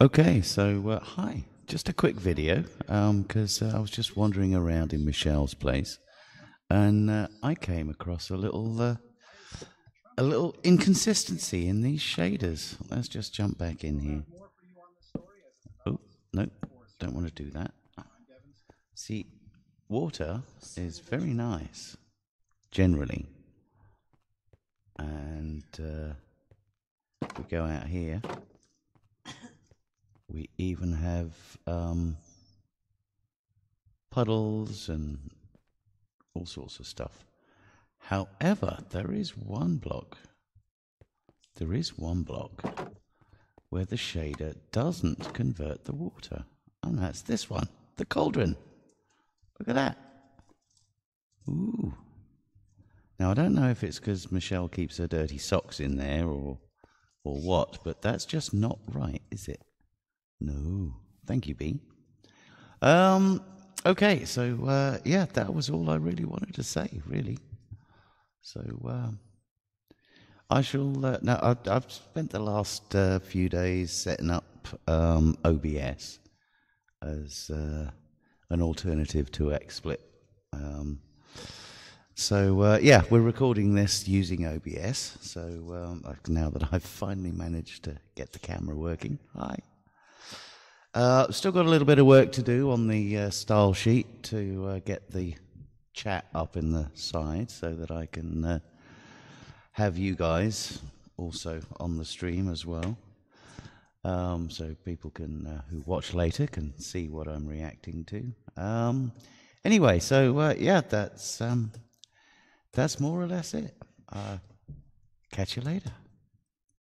Okay, so uh, hi. Just a quick video because uh, I was just wandering around in Michelle's place, and uh, I came across a little uh, a little inconsistency in these shaders. Let's just jump back in here. Oh no, don't want to do that. See, water is very nice generally, and uh, we go out here. We even have um, puddles and all sorts of stuff. However, there is one block. There is one block where the shader doesn't convert the water. And that's this one, the cauldron. Look at that. Ooh. Now, I don't know if it's because Michelle keeps her dirty socks in there or, or what, but that's just not right, is it? No. Thank you, B. Um, okay, so uh, yeah, that was all I really wanted to say, really. So um, I shall. Uh, now, I've, I've, spent the last uh, few days setting up um, OBS as uh, an alternative to XSplit. Um, so uh, yeah, we're recording this using OBS. So um, now that I've finally managed to get the camera working, hi. Uh, still got a little bit of work to do on the uh, style sheet to uh, get the chat up in the side so that I can uh, have you guys also on the stream as well. Um, so people can uh, who watch later can see what I'm reacting to. Um, anyway, so yeah, that's um, that's more or less it. Uh, catch you later.